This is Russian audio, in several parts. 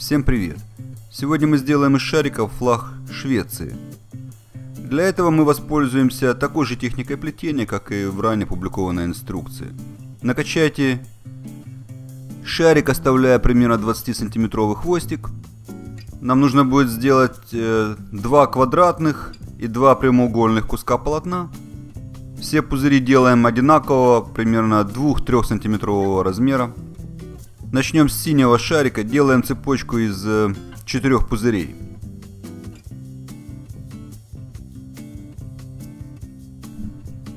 Всем привет! Сегодня мы сделаем из шариков флаг Швеции. Для этого мы воспользуемся такой же техникой плетения, как и в ранее опубликованной инструкции. Накачайте шарик, оставляя примерно 20 сантиметровый хвостик. Нам нужно будет сделать э, два квадратных и два прямоугольных куска полотна. Все пузыри делаем одинакового, примерно 2-3 сантиметрового размера. Начнем с синего шарика, делаем цепочку из э, четырех пузырей.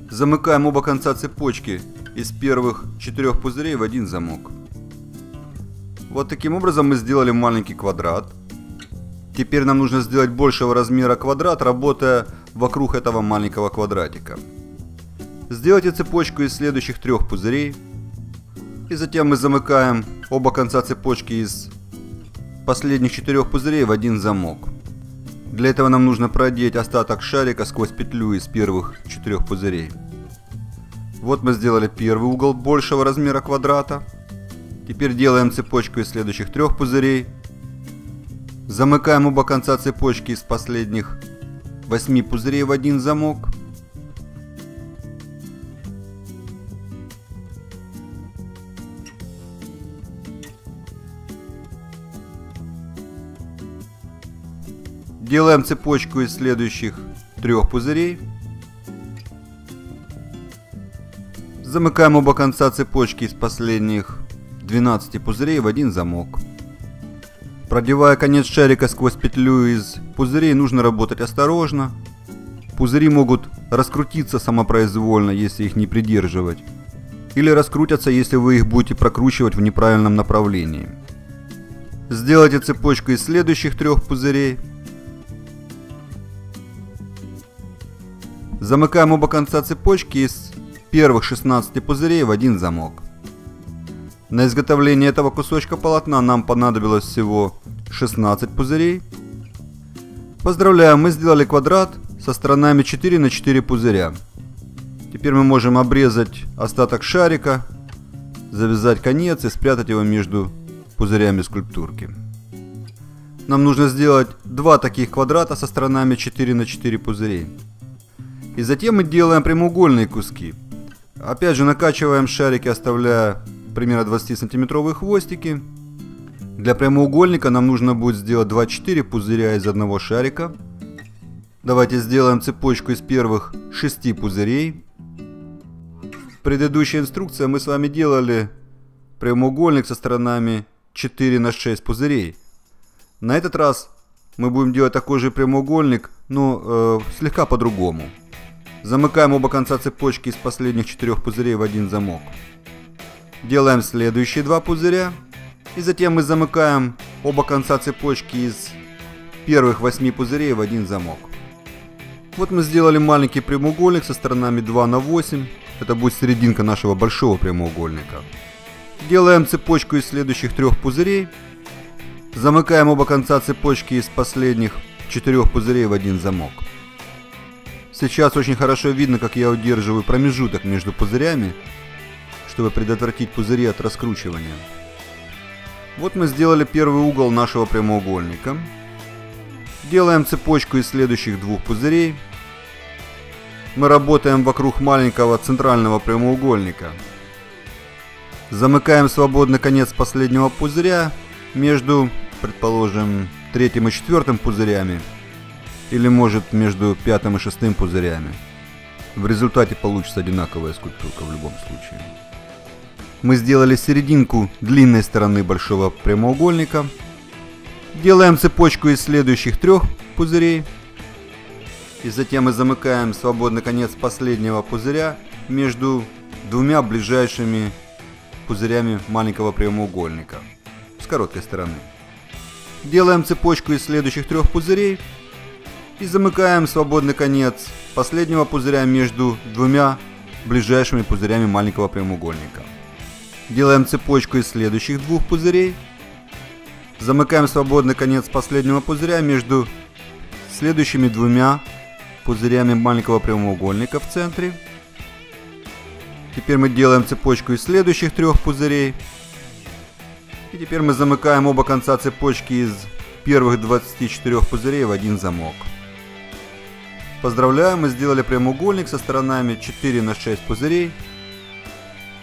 Замыкаем оба конца цепочки из первых четырех пузырей в один замок. Вот таким образом мы сделали маленький квадрат. Теперь нам нужно сделать большего размера квадрат, работая вокруг этого маленького квадратика. Сделайте цепочку из следующих трех пузырей. И затем мы замыкаем оба конца цепочки из последних четырех пузырей в один замок. Для этого нам нужно продеть остаток шарика сквозь петлю из первых четырех пузырей. Вот мы сделали первый угол большего размера квадрата. Теперь делаем цепочку из следующих трех пузырей. Замыкаем оба конца цепочки из последних восьми пузырей в один замок. Делаем цепочку из следующих трех пузырей. Замыкаем оба конца цепочки из последних 12 пузырей в один замок. Продевая конец шарика сквозь петлю из пузырей, нужно работать осторожно. Пузыри могут раскрутиться самопроизвольно, если их не придерживать. Или раскрутятся, если вы их будете прокручивать в неправильном направлении. Сделайте цепочку из следующих трех пузырей. Замыкаем оба конца цепочки из первых 16 пузырей в один замок. На изготовление этого кусочка полотна нам понадобилось всего 16 пузырей. Поздравляю, мы сделали квадрат со сторонами 4 на 4 пузыря. Теперь мы можем обрезать остаток шарика, завязать конец и спрятать его между пузырями скульптурки. Нам нужно сделать два таких квадрата со сторонами 4 на 4 пузырей. И затем мы делаем прямоугольные куски. Опять же накачиваем шарики, оставляя примерно 20 сантиметровые хвостики. Для прямоугольника нам нужно будет сделать 24 пузыря из одного шарика. Давайте сделаем цепочку из первых 6 пузырей. В предыдущей инструкции мы с вами делали прямоугольник со сторонами 4 на 6 пузырей. На этот раз мы будем делать такой же прямоугольник, но э, слегка по-другому. Замыкаем оба конца цепочки из последних четырех пузырей в один замок. Делаем следующие два пузыря. И затем мы замыкаем оба конца цепочки из первых восьми пузырей в один замок. Вот мы сделали маленький прямоугольник со сторонами 2 на 8. Это будет серединка нашего большого прямоугольника. Делаем цепочку из следующих трех пузырей. Замыкаем оба конца цепочки из последних четырех пузырей в один замок. Сейчас очень хорошо видно, как я удерживаю промежуток между пузырями, чтобы предотвратить пузыри от раскручивания. Вот мы сделали первый угол нашего прямоугольника. Делаем цепочку из следующих двух пузырей. Мы работаем вокруг маленького центрального прямоугольника. Замыкаем свободный конец последнего пузыря между, предположим, третьим и четвертым пузырями или может между пятым и шестым пузырями. В результате получится одинаковая скульптурка в любом случае. Мы сделали серединку длинной стороны большого прямоугольника. Делаем цепочку из следующих трех пузырей. И затем мы замыкаем свободный конец последнего пузыря между двумя ближайшими пузырями маленького прямоугольника с короткой стороны. Делаем цепочку из следующих трех пузырей и замыкаем свободный конец последнего пузыря между двумя ближайшими пузырями маленького прямоугольника. Делаем цепочку из следующих двух пузырей. Замыкаем свободный конец последнего пузыря между следующими двумя пузырями маленького прямоугольника в центре. Теперь мы делаем цепочку из следующих трех пузырей. И теперь мы замыкаем оба конца цепочки из первых 24 пузырей в один замок. Поздравляю, мы сделали прямоугольник со сторонами 4 на 6 пузырей.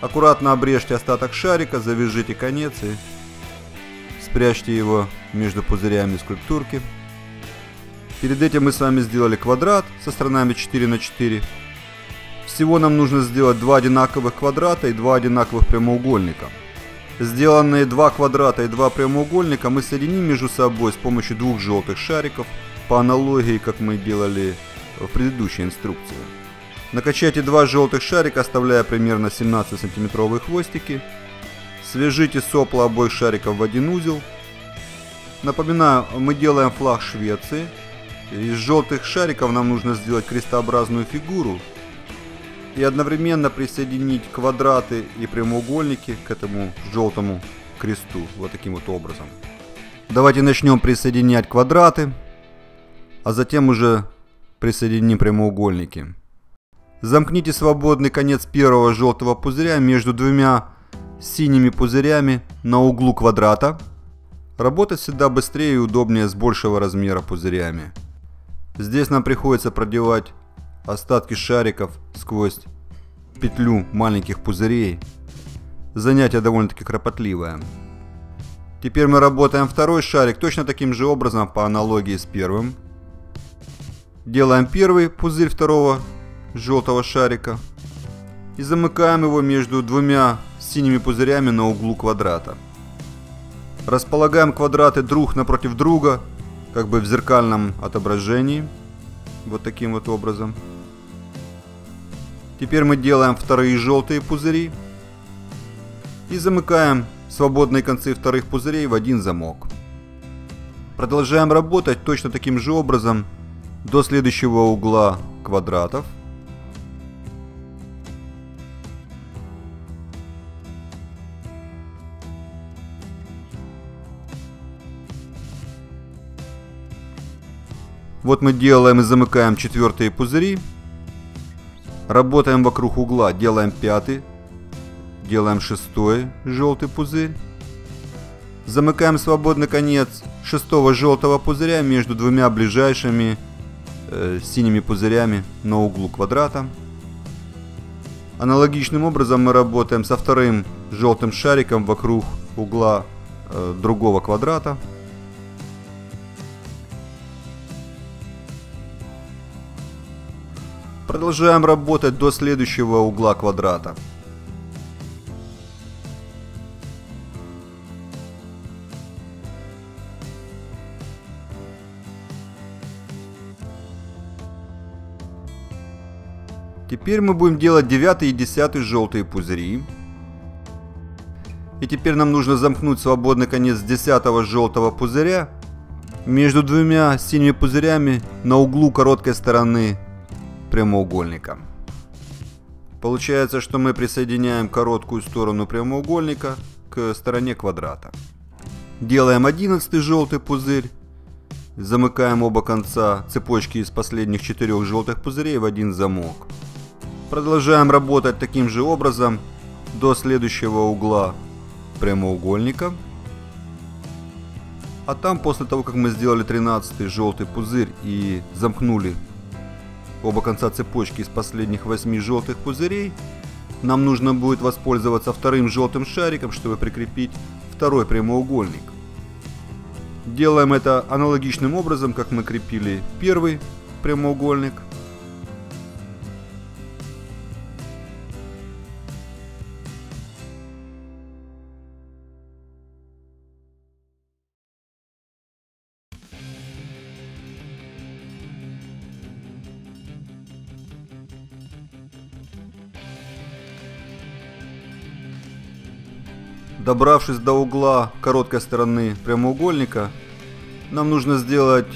Аккуратно обрежьте остаток шарика, завяжите конец и спрячьте его между пузырями скульптурки. Перед этим мы с вами сделали квадрат со сторонами 4 на 4. Всего нам нужно сделать два одинаковых квадрата и два одинаковых прямоугольника. Сделанные два квадрата и два прямоугольника мы соединим между собой с помощью двух желтых шариков по аналогии, как мы делали в предыдущей инструкции. Накачайте два желтых шарика, оставляя примерно 17 сантиметровые хвостики. Свяжите сопла обоих шариков в один узел. Напоминаю, мы делаем флаг Швеции. Из желтых шариков нам нужно сделать крестообразную фигуру и одновременно присоединить квадраты и прямоугольники к этому желтому кресту вот таким вот образом. Давайте начнем присоединять квадраты, а затем уже присоединим прямоугольники. Замкните свободный конец первого желтого пузыря между двумя синими пузырями на углу квадрата. Работать всегда быстрее и удобнее с большего размера пузырями. Здесь нам приходится продевать остатки шариков сквозь петлю маленьких пузырей. Занятие довольно-таки кропотливое. Теперь мы работаем второй шарик точно таким же образом по аналогии с первым. Делаем первый пузырь второго желтого шарика и замыкаем его между двумя синими пузырями на углу квадрата. Располагаем квадраты друг напротив друга, как бы в зеркальном отображении, вот таким вот образом. Теперь мы делаем вторые желтые пузыри и замыкаем свободные концы вторых пузырей в один замок. Продолжаем работать точно таким же образом до следующего угла квадратов. Вот мы делаем и замыкаем четвертые пузыри. Работаем вокруг угла, делаем пятый, делаем шестой желтый пузырь. Замыкаем свободный конец шестого желтого пузыря между двумя ближайшими э, синими пузырями на углу квадрата. Аналогичным образом мы работаем со вторым желтым шариком вокруг угла э, другого квадрата. Продолжаем работать до следующего угла квадрата. Теперь мы будем делать 9 и 10 желтые пузыри. И теперь нам нужно замкнуть свободный конец 10 желтого пузыря между двумя синими пузырями на углу короткой стороны прямоугольника. Получается, что мы присоединяем короткую сторону прямоугольника к стороне квадрата. Делаем 11 желтый пузырь. Замыкаем оба конца цепочки из последних четырех желтых пузырей в один замок. Продолжаем работать таким же образом до следующего угла прямоугольника. А там, после того, как мы сделали 13 желтый пузырь и замкнули оба конца цепочки из последних 8 желтых пузырей, нам нужно будет воспользоваться вторым желтым шариком, чтобы прикрепить второй прямоугольник. Делаем это аналогичным образом, как мы крепили первый прямоугольник – Добравшись до угла короткой стороны прямоугольника, нам нужно сделать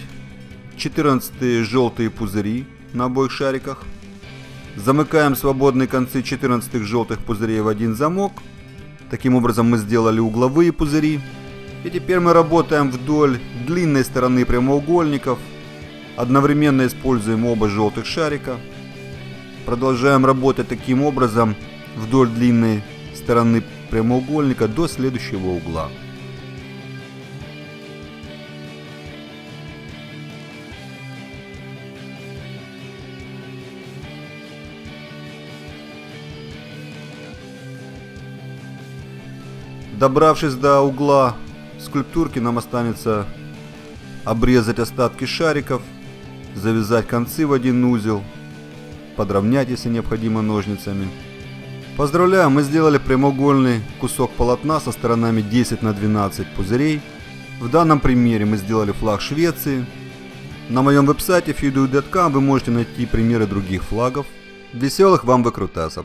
14 желтые пузыри на обоих шариках. Замыкаем свободные концы 14 желтых пузырей в один замок. Таким образом мы сделали угловые пузыри. И теперь мы работаем вдоль длинной стороны прямоугольников. Одновременно используем оба желтых шарика. Продолжаем работать таким образом вдоль длинной стороны прямоугольника до следующего угла. Добравшись до угла скульптурки, нам останется обрезать остатки шариков, завязать концы в один узел, подровнять, если необходимо, ножницами. Поздравляю, мы сделали прямоугольный кусок полотна со сторонами 10 на 12 пузырей. В данном примере мы сделали флаг Швеции. На моем веб-сайте feedo.com вы можете найти примеры других флагов. Веселых вам выкрутасов!